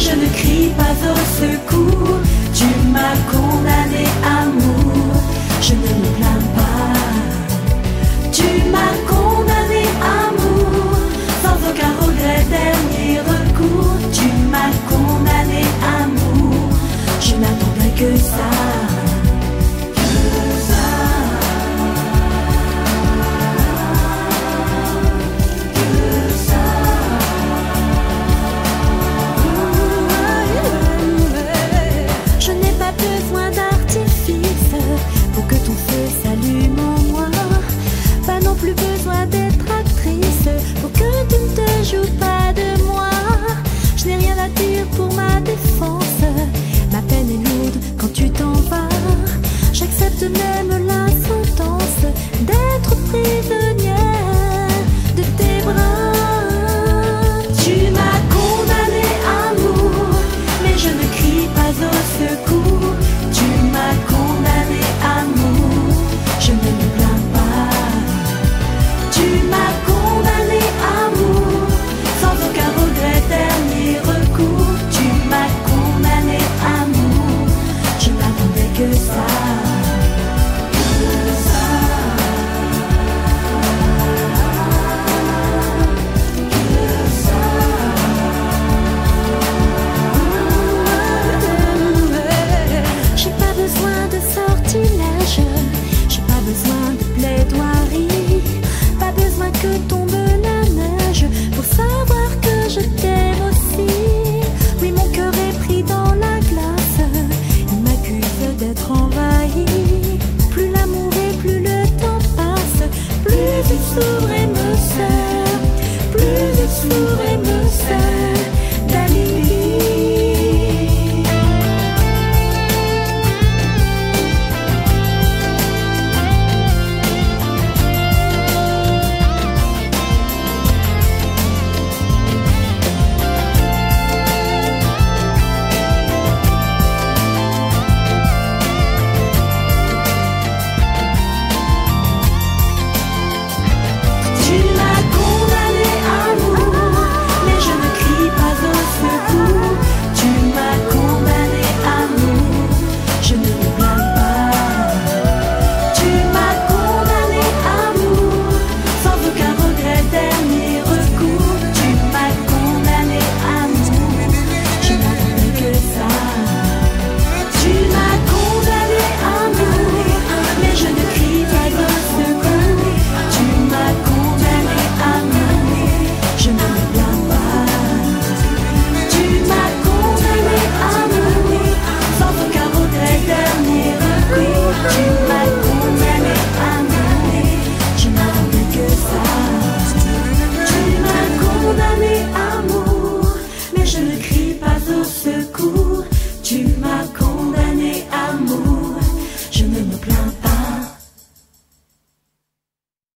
je ne crie pas au secours. Tu m'as condamné, amour, je ne me plains pas. Tu m'as condamné, amour, sans aucun regret dernier.